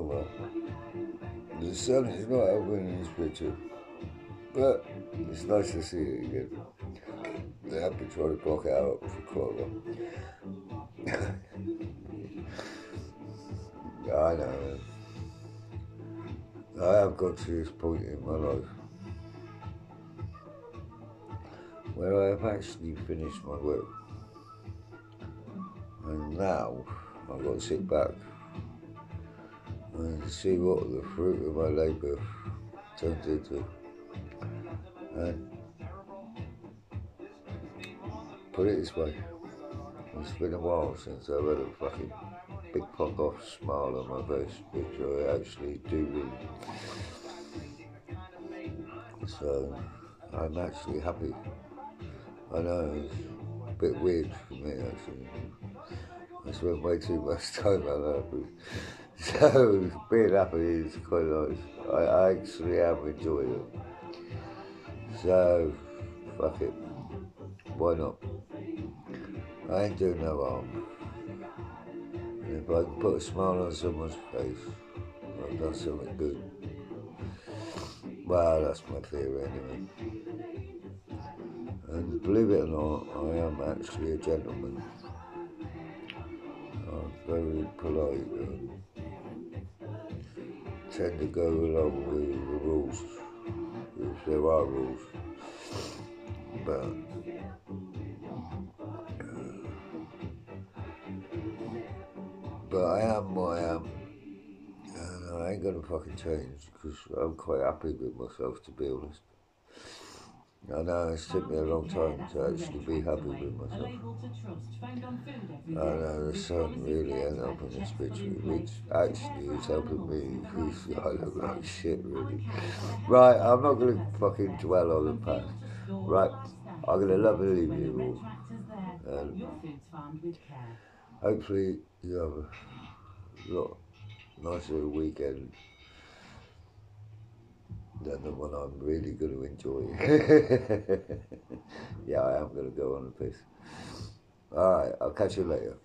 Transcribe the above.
Well. The sun is not helping in this picture. But it's nice to see it again. They have been trying to block it out for quite a while. I know. I have got to this point in my life where I have actually finished my work. And now I've got to sit back and see what the fruit of my labour turns into. And put it this way, it's been a while since I've had a fucking big fuck off smile on my face, which I actually do really. So I'm actually happy. I know it's a bit weird for me actually. I spent way too much time on unhappy. So being happy is quite nice. I, I actually am enjoying it. So fuck it. Why not? I ain't doing no harm. And if I can put a smile on someone's face, I've done something good. Well, that's my theory anyway. And believe it or not, I am actually a gentleman. Very polite and tend to go along with the rules, if there are rules. But uh, but I am what I am. And I ain't gonna fucking change because I'm quite happy with myself, to be honest. I know it's took me a long time to actually be happy with myself. I know the sun really ain't helping this picture, which actually is helping me because I look like shit, really. Right, I'm not going to fucking dwell on the past. Right, I'm going to love and leave you all. And hopefully you have a lot nicer weekend than the one I'm really going to enjoy. yeah, I am going to go on a piss. All right, I'll catch you later.